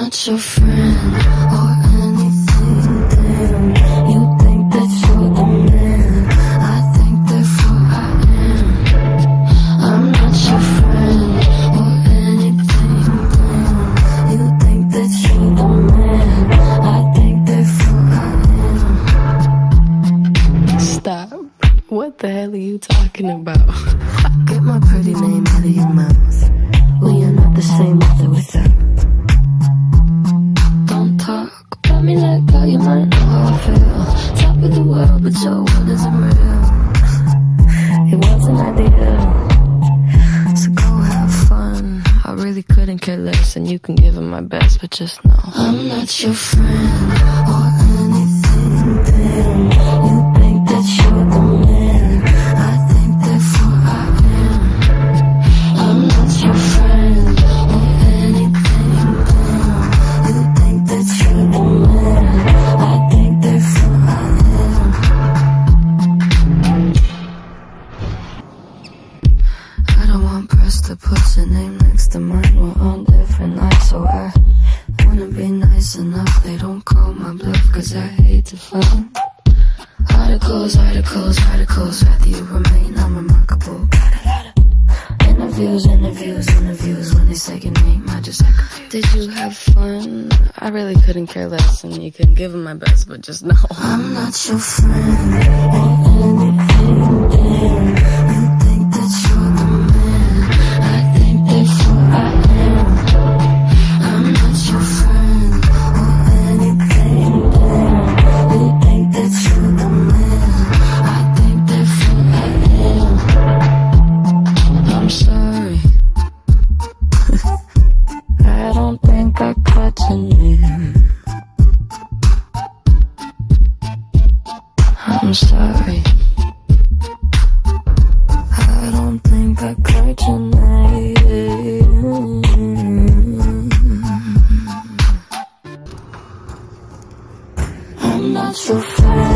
not your friend or anything. Damn, you think that you're the man. I think therefore I am. I'm not your friend or anything. Damn, you think that you're the man. I think therefore I am. Stop. What the hell are you talking about? Get my pretty name out of your mouth. Me like how you might know how I feel. Top of the world, but your world isn't real. It wasn't ideal. So go have fun. I really couldn't care less, and you can give it my best, but just know I'm not your friend don't want press to put your name next to mine. We're on different nights, so I wanna be nice enough. They don't call my bluff, cause I hate to find articles, articles, articles. Rather you remain unremarkable. Got a lot of interviews, interviews, interviews. When they say your name, I just act confused. Did you have fun? I really couldn't care less, and you can give it my best, but just know I'm not your friend back I'm sorry. I don't think I cried tonight I'm not so far